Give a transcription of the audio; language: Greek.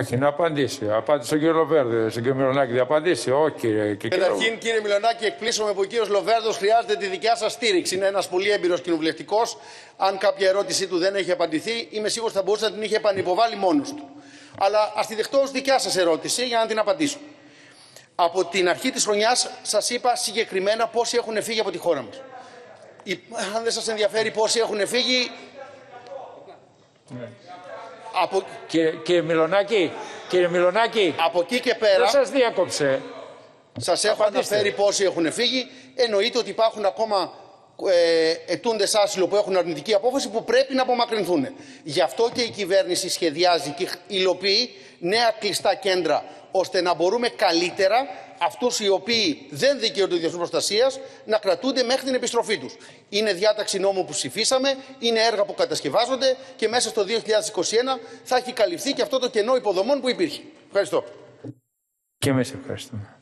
Όχι, να απαντήσει. Απάντησε στον κύριο Λοβέρδο, στον κύριο Μιλονάκη. Δεν απαντήσει. Όχι, κύριε. Και κύριο- Καταρχήν, κύριε Μιλονάκη, εκπλήσωμαι που ο κύριος Λοβέρδος χρειάζεται τη δικιά σας στήριξη. Είναι ένας πολύ έμπειρος κοινοβουλευτικός. Αν κάποια ερώτησή του δεν έχει απαντηθεί, είμαι σίγουρος θα μπορούσε να την είχε επανυποβάλει μόνος του. Αλλά ας τη δεχτώ ως δικιά σας ερώτηση για να την απαντήσω. Από την αρχή της χρονιάς σας είπα συγκεκριμένα πόσοι έχουν φύγει από τη χώρα μας. Αν δεν σας ενδιαφέρει πόσοι έχουν φύγει. Από, Κύριε, κύριε Μιλονάκη, κύριε Μιλονάκη, από εκεί και πέρα. δεν σας διάκοψε. Σας έχω Απαντήστε. αναφέρει πόσοι έχουν φύγει. Εννοείται ότι υπάρχουν ακόμα ε, ετούντε άσυλο που έχουν αρνητική απόφαση που πρέπει να απομακρυνθούν. Γι' αυτό και η κυβέρνηση σχεδιάζει και υλοποιεί νέα κλειστά κέντρα ώστε να μπορούμε καλύτερα αυτούς οι οποίοι δεν δικαιούνται διεθνούς προστασίας να κρατούνται μέχρι την επιστροφή τους. Είναι διάταξη νόμου που ψηφίσαμε, είναι έργα που κατασκευάζονται και μέσα στο 2021 θα έχει καλυφθεί και αυτό το κενό υποδομών που υπήρχε. Ευχαριστώ. Και εμείς ευχαριστούμε.